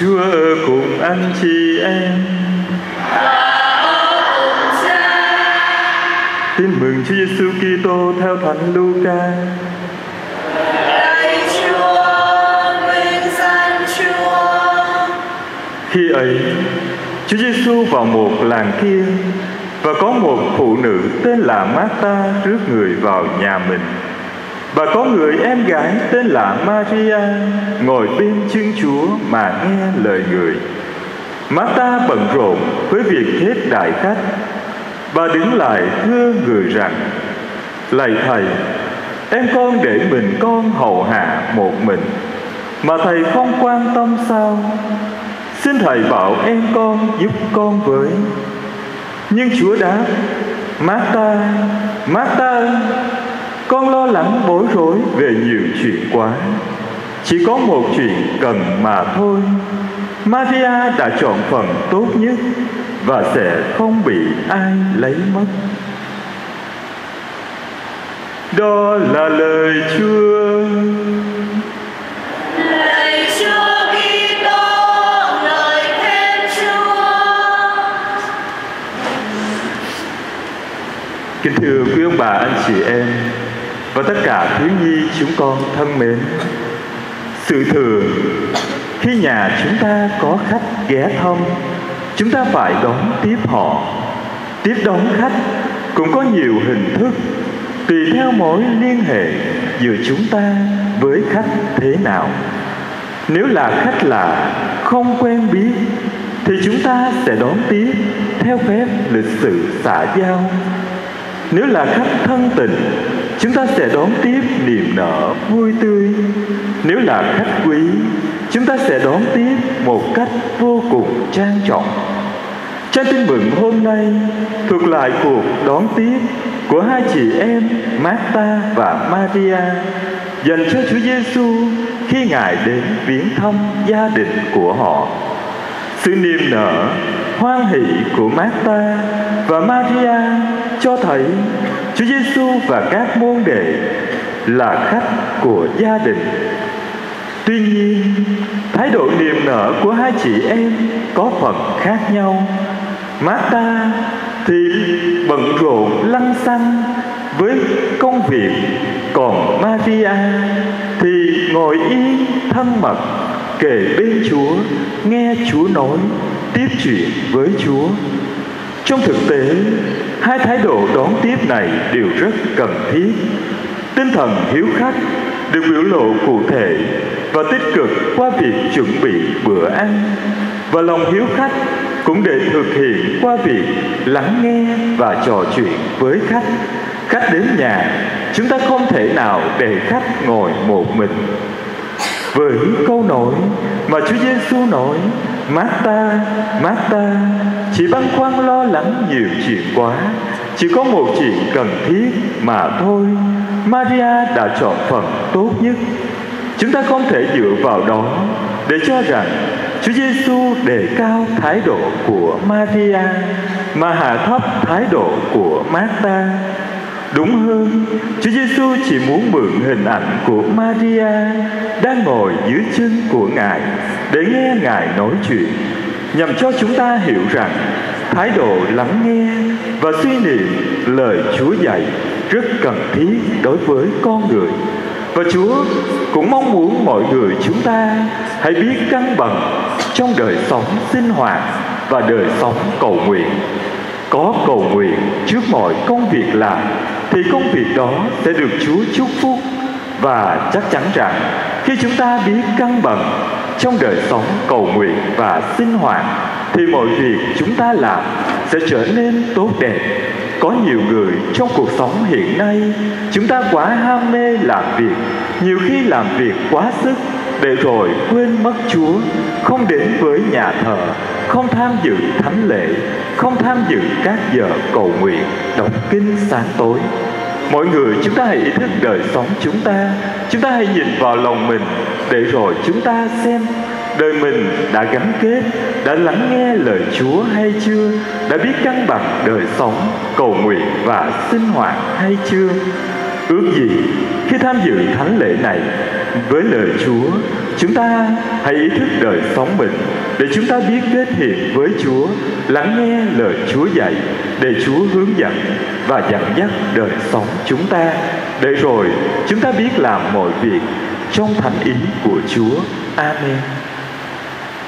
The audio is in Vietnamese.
Chúa cùng anh chị em Tin mừng Chúa Giêsu Kitô theo Thánh Luca. Lạy Chúa, vinh danh Chúa. Khi ấy, Chúa Giêsu vào một làng kia và có một phụ nữ tên là Marta rước người vào nhà mình. Và có người em gái tên là Maria ngồi bên chân Chúa mà nghe lời người. Marta bận rộn với việc hết đại khách. Bà đứng lại thưa người rằng Lạy Thầy Em con để mình con hầu hạ một mình Mà Thầy không quan tâm sao? Xin Thầy bảo em con giúp con với. Nhưng Chúa đáp Marta, Marta con lo lắng bối rối về nhiều chuyện quá. Chỉ có một chuyện cần mà thôi. Maria đã chọn phần tốt nhất và sẽ không bị ai lấy mất. Đó là lời Chúa. Lạy Chúa Kitô, lời khen Chúa. kính thưa quý ông bà anh chị em và tất cả thiếu nhi chúng con thân mến, sự thường khi nhà chúng ta có khách ghé thăm, chúng ta phải đón tiếp họ. Tiếp đón khách cũng có nhiều hình thức, tùy theo mối liên hệ giữa chúng ta với khách thế nào. Nếu là khách lạ, không quen biết, thì chúng ta sẽ đón tiếp theo phép lịch sự xã giao. Nếu là khách thân tình chúng ta sẽ đón tiếp niềm nở vui tươi nếu là khách quý chúng ta sẽ đón tiếp một cách vô cùng trang trọng Trang tin mừng hôm nay thuộc lại cuộc đón tiếp của hai chị em Marta và Maria dành cho Chúa Giêsu khi Ngài đến viếng thăm gia đình của họ. Sự niềm nở, hoan hỷ của Marta và Maria cho thấy Chúa Giêsu và các môn đệ là khách của gia đình Tuy nhiên, thái độ niềm nở của hai chị em có phần khác nhau. Marta thì bận rộn lăn xăng với công việc, còn Maria thì ngồi yên thân mật kề bên Chúa, nghe Chúa nói, tiếp chuyện với Chúa. Trong thực tế, hai thái độ đón tiếp này đều rất cần thiết. Tinh thần hiếu khách được biểu lộ cụ thể và tích cực qua việc chuẩn bị bữa ăn. Và lòng hiếu khách cũng để thực hiện qua việc lắng nghe và trò chuyện với khách. Khách đến nhà chúng ta không thể nào để khách ngồi một mình. Với câu nói mà Chúa Giêsu nói Marta, Marta chỉ băn khoăn lo lắng nhiều chuyện quá. Chỉ có một chuyện cần thiết mà thôi. Maria đã chọn phần tốt nhất. Chúng ta không thể dựa vào đó để cho rằng Chúa Giêsu đề cao thái độ của Maria mà hạ thấp thái độ của Marta. Đúng hơn, Chúa Giêsu chỉ muốn mượn hình ảnh của Maria đang ngồi dưới chân của Ngài để nghe Ngài nói chuyện, nhằm cho chúng ta hiểu rằng thái độ lắng nghe và suy niệm lời Chúa dạy rất cần thiết đối với con người và Chúa cũng mong muốn mọi người chúng ta hãy biết cân bằng trong đời sống sinh hoạt và đời sống cầu nguyện. Có cầu nguyện trước mọi công việc làm thì công việc đó sẽ được Chúa chúc phúc và chắc chắn rằng, khi chúng ta biết cân bằng trong đời sống cầu nguyện và sinh hoạt, thì mọi việc chúng ta làm sẽ trở nên tốt đẹp. Có nhiều người trong cuộc sống hiện nay, chúng ta quá ham mê làm việc, nhiều khi làm việc quá sức để rồi quên mất chúa, không đến với nhà thờ, không tham dự thánh lễ, không tham dự các giờ cầu nguyện, đọc kinh sáng tối mỗi người chúng ta hãy ý thức đời sống chúng ta. Chúng ta hãy nhìn vào lòng mình để rồi chúng ta xem đời mình đã gắn kết, đã lắng nghe lời chúa hay chưa, đã biết cân bằng đời sống, cầu nguyện và sinh hoạt hay chưa. Ước gì khi tham dự thánh lễ này với lời Chúa, chúng ta hãy ý thức đời sống mình để chúng ta biết kết hiệp với Chúa, lắng nghe lời Chúa dạy, để Chúa hướng dẫn và dẫn dắt đời sống chúng ta để rồi chúng ta biết làm mọi việc trong thánh ý của Chúa. Amen.